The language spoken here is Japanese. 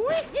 Woo!